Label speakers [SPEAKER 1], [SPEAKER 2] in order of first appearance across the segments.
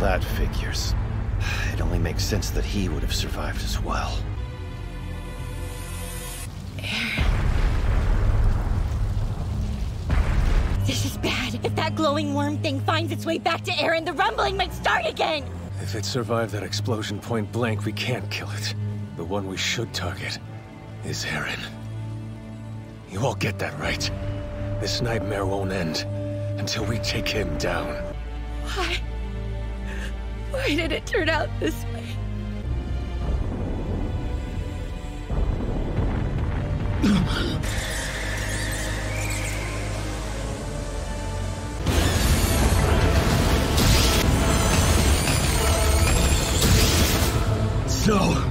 [SPEAKER 1] That figures. It only makes sense that he would have survived as well. Eren.
[SPEAKER 2] This is bad. If that glowing worm thing finds its way back to Eren, the rumbling might start again!
[SPEAKER 3] If it survived that explosion point blank, we can't kill it. The one we should target is Eren. You all get that right. This nightmare won't end until we take him down.
[SPEAKER 2] Why? Why did it turn out this way?
[SPEAKER 4] So,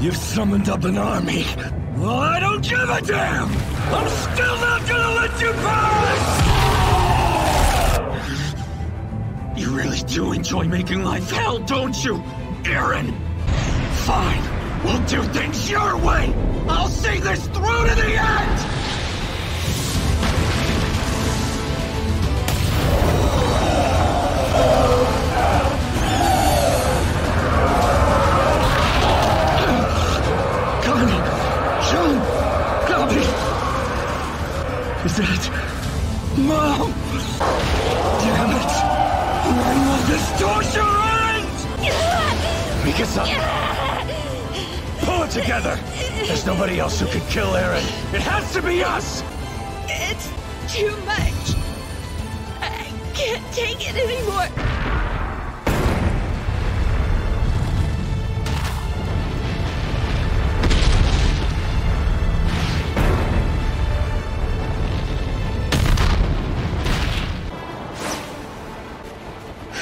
[SPEAKER 4] you've summoned up an army. Well, I don't give a damn! I'm still not gonna let you pass! Really do enjoy making life hell, don't you, Eren? Fine, we'll do things your way! I'll see this through to the end! Is that... Mom! Damn it! When will this torture end?
[SPEAKER 3] Mikasa! Pull it together! There's nobody else who can kill Eren. It has to be us!
[SPEAKER 2] It's too much. I can't take it anymore.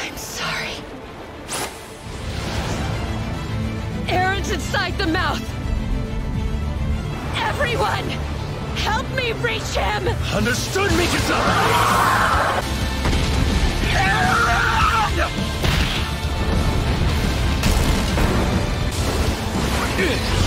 [SPEAKER 2] I'm sorry. Eren's inside the mouth. Everyone! Help me reach him!
[SPEAKER 3] Understood, Mikasa!
[SPEAKER 4] Eren!